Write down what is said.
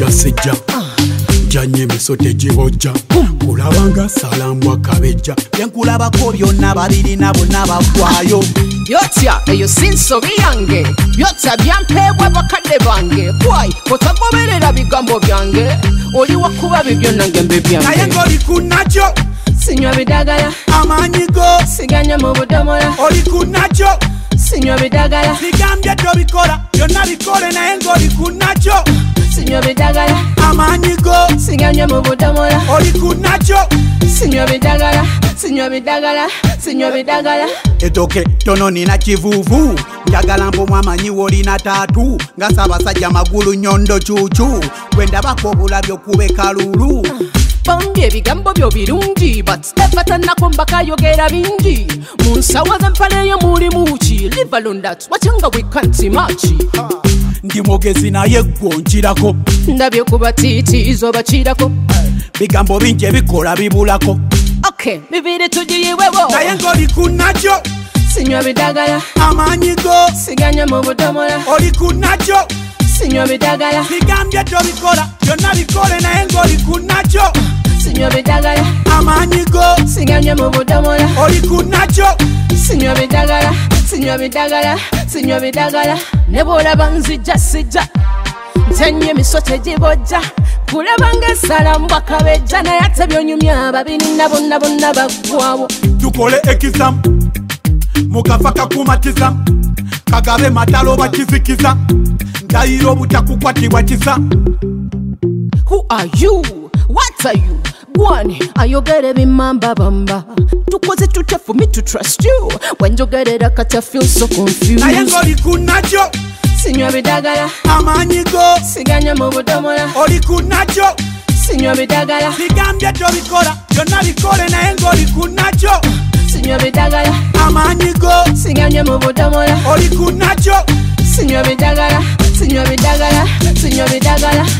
kujja sijja jyanyemiso tegiwojja kulaba nga salambw akabejja byenkulabako byonna babirina bonna bagwayo byotya eyo si nsobi yange byotya byampeebwa bakadde bange kwayi otagoberera bigambo byange oli wakuba bibyonnange mbebyanaye ngaolikunakyo sinywa bidagala amaanyigo siganya mu budomola olikunakyo sinywa bidagala bigambye ddo bikola byonna bikole naye ngaolikunakyo sinywa bidagala amanyi go singa nywa mu butomola olikunakyo sinywa bidagala sinywa bidagala sinywa bidagala etoke tono nina kivuvu njagala mbomu amanyi woolina taatu nga saabasajja magulu nyondo cucu gwendabako obulabyo kube kalulu bange ebigambo byo birungi batevatanako mbakayogera bingi mu nsawa z'empaleeyo mulimu ki livalondat wacyanga wekantimaki huh. ndi mugezi naye gwonkirako ndabye ku batiitiizo bakirako bigambo bingi ebikola bibulako bibiri tugiyiwewo naye ngaoliku nakyo sinywa bidagala amaanyi go siganye mu budomola oliku nakyo sinywa bidagala bigambye tobikola byonna bikole naye ngaoliku nakyo sinywa bidagala amaanyi go siganye mu budomola oliku nakyo sinywa bidagala sinywa bidagala sinywa bidagala ne bwolaba nzija sijja ntenyo emiso tegibojja kulabangaesalamu bakabejja naye ate byonyumya ababinina bonna bonna baggwawo tukole ekisamu mukafa kakumatiza kagabe matalo bakizikiza ntayira obutakukwatibwa kisa who are you what are you gwani ayogere bimamba bamba tukoze tute for me to trust you wenjogerera kati a feel so confused naye ngaolikunajo sinywa bidagala amanyigo siganya mu budomola olikunajo sinywa bidagala bigambye tobikola byonna bikole naye ngaolikunajo sinywa bidagala amanyigo siganya mu budomola olikunajo sinywa bidagala sinywa bidagala sinywa bidagala, sinyo bidagala.